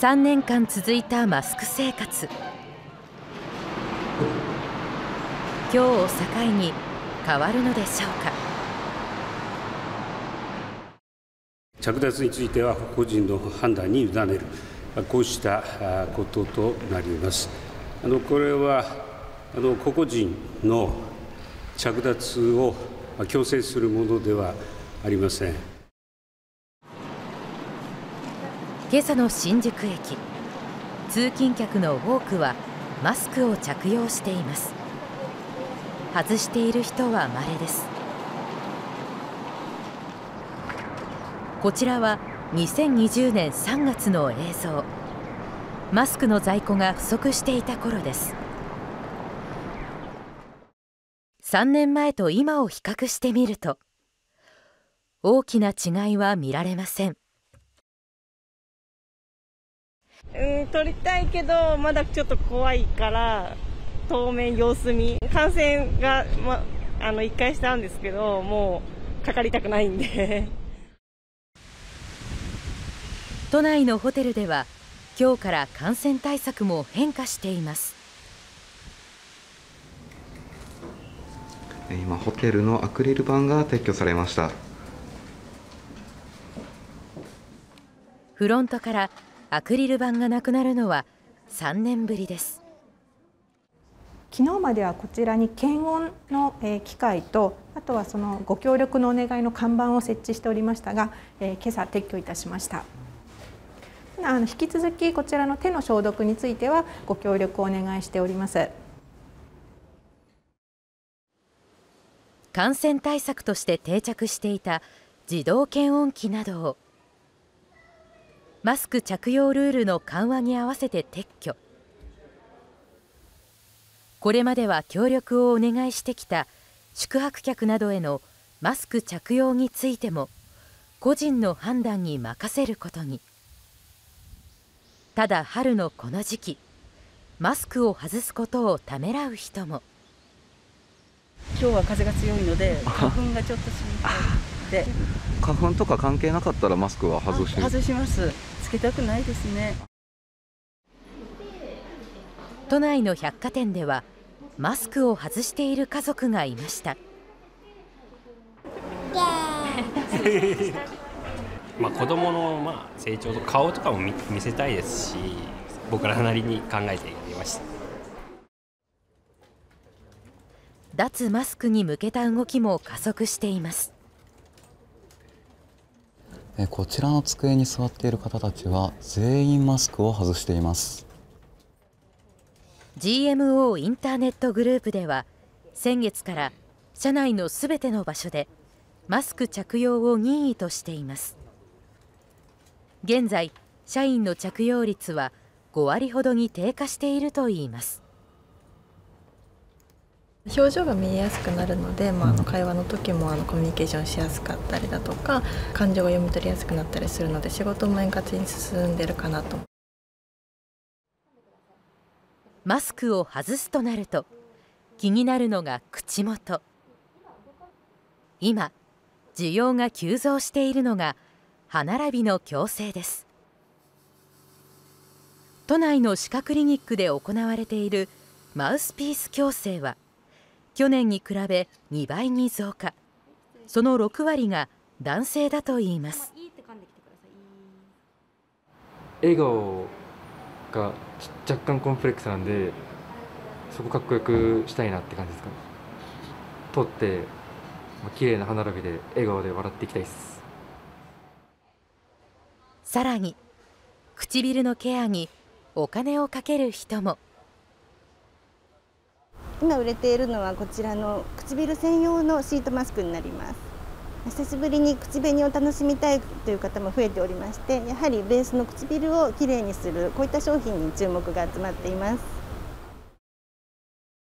3年間続いたマスク生活。今日を境に変わるのでしょうか。着脱については個人の判断に委ねるこうしたこととなります。あのこれはあの個々人の着脱を強制するものではありません。今朝の新宿駅。通勤客の多くはマスクを着用しています。外している人は稀です。こちらは2020年3月の映像。マスクの在庫が不足していた頃です。3年前と今を比較してみると大きな違いは見られません。うん取りたいけどまだちょっと怖いから当面様子見。感染が、ま、あの1回したんですけどもうかかりたくないんで。都内のホテルでは今日から感染対策も変化しています。今ホテルのアクリル板が撤去されました。フロントからアクリル板がなくなるのは3年ぶりです。昨日まではこちらに検温の機械とあとはそのご協力のお願いの看板を設置しておりましたが、え今朝撤去いたしました。あの引き続きこちらの手の消毒についてはご協力をお願いしております。感染対策として定着していた自動検温器などをマスク着用ルールの緩和に合わせて撤去。これまでは協力をお願いしてきた宿泊客などへのマスク着用についても個人の判断に任せることに。ただ春のこの時期マスクを外すことをためらう人も。今日は風が強いので花粉がちょっと心配で花粉とか関係なかったらマスクは外して外します。つけたくないですね。都内の百貨店ではマスクを外している家族がいました。まあ子供のまあ成長と顔とかも見せたいですし僕らなりに考えてやりました。脱マスクに向けた動きも加速していますこちらの机に座っている方たちは全員マスクを外しています。GMO インターネットグループでは先月から社内のすべての場所でマスク着用を任意としています。現在社員の着用率は5割ほどに低下しているといいます。表情が見えやすくなるので、まあ、あの会話の時もあのコミュニケーションしやすかったりだとか感情が読み取りやすくなったりするので仕事も円滑に進んでるかなと。マスクを外すとなると気になるのが口元。今需要が急増しているのが歯並びの矯正です。都内の歯科クリニックで行われているマウスピース矯正は去年に比べ2倍に増加。その6割が男性だといいます。笑顔が若干コンプレックスなんでそこかっこよくしたいなって感じですかね。取って綺麗な歯並びで笑顔で笑っていきたいです。さらに唇のケアにお金をかける人も今売れているのはこちらの唇専用のシートマスクになります。久しぶりに口紅を楽しみたいという方も増えておりましてやはりベースの唇をきれいにするこういった商品に注目が集まっています。